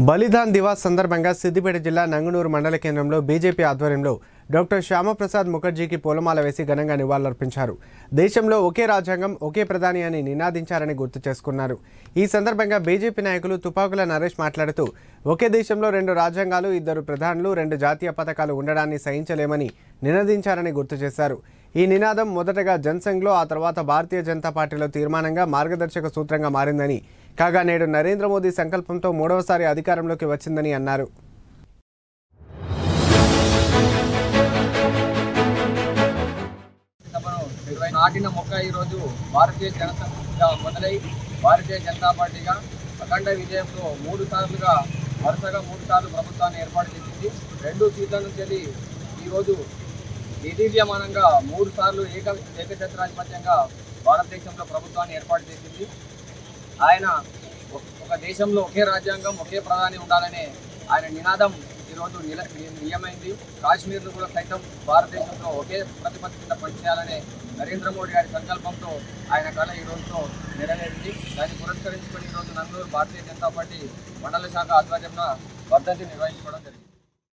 బలిదాన్ దివాస్ సందర్భంగా సిద్దిపేట జిల్లా నంగునూరు మండల కేంద్రంలో బీజేపీ ఆధ్వర్యంలో డాక్టర్ శ్యామప్రసాద్ ముఖర్జీకి పూలమాల వేసి ఘనంగా నివాళులర్పించారు. దేశంలో ఒకే రాజ్యాంగం ఒకే ప్రధాని అని నినాదించారని గుర్తు చేసుకున్నారు. ఈ సందర్భంగా బీజేపీ నాయకులు తుపాకుల నరేష్ మాట్లాడుతూ ఒకే దేశంలో రెండు రాజ్యాంగాలు ఇద్దరు ప్రధానులు రెండు జాతీయ పథకాలు ఉండడాన్ని సహించలేమని నినదించారని గుర్తు చేశారు. ఈ నినాదం మొదటగా జనసంఘ్లో ఆ తర్వాత భారతీయ జనతా పార్టీలో తీర్మానంగా మార్గదర్శక సూత్రంగా మారిందని కాగా నేడు నరేంద్ర మోదీ సంకల్పంతో మూడవసారి అధికారంలోకి వచ్చిందని అన్నారు. నాటిన మొక్క ఈరోజు భారతీయ జనసంఘగా మొదలై భారతీయ జనతా పార్టీగా అఖండ విజయంతో మూడు సార్లుగా వరుసగా మూడు సార్లు ప్రభుత్వాన్ని ఏర్పాటు చేసింది. రెండు సీట్ల నుంచి ఈరోజు నిర్వీర్యమానంగా మూడు సార్లు ఏక ఏకఛత్రాధిపత్యంగా భారతదేశంలో ప్రభుత్వాన్ని ఏర్పాటు చేసింది. ఆయన ఒక దేశంలో ఒకే రాజ్యాంగం ఒకే ప్రధాని ఉండాలనే ఆయన నినాదం ఈరోజు నిల నియమైంది. కాశ్మీర్ను కూడా సైతం భారతదేశంలో ఒకే ప్రతిపత్తి కింద పనిచేయాలనే నరేంద్ర మోడీ గారి సంకల్పంతో ఆయన కళ ఈ రోజుతో నెరవేరింది. దాన్ని పురస్కరించుకొని ఈరోజు నందూరు భారతీయ జనతా పార్టీ మండల శాఖ ఆధ్వర్యంలో వర్ధంతి నిర్వహించుకోవడం జరిగింది.